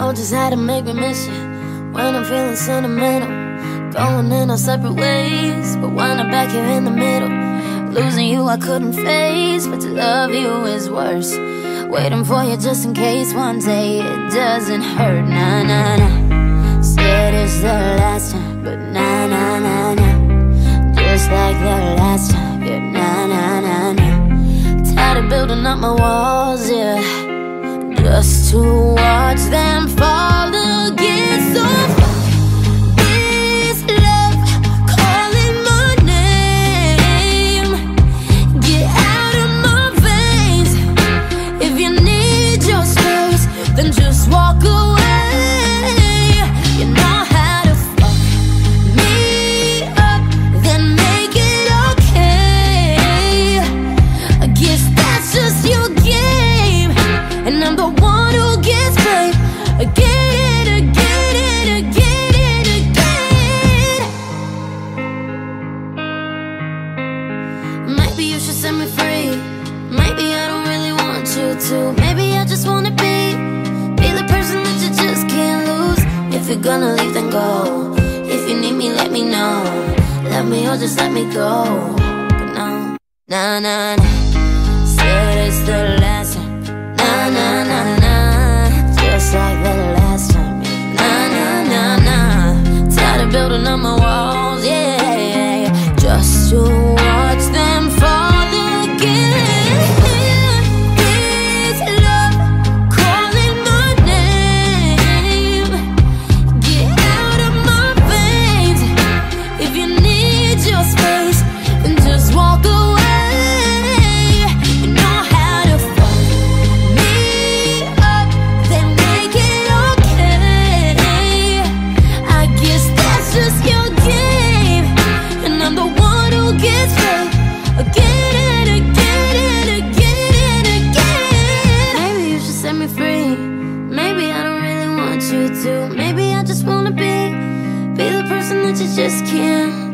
know just how to make me miss you when I'm feeling sentimental. Going in our separate ways, but why not back here in the middle? Losing you I couldn't face, but to love you is worse. Waiting for you just in case one day it doesn't hurt. Nah, nah, nah. Said it's the last time, but nah, nah, nah, nah. Just like the last time, yeah, nah, nah, nah, nah. Tired of building up my walls, yeah. Just to watch them fall Maybe you should set me free. Maybe I don't really want you to. Maybe I just wanna be, be the person that you just can't lose. If you're gonna leave, then go. If you need me, let me know. Let me or just let me go. But no, nah, nah, nah. Said it's the just can't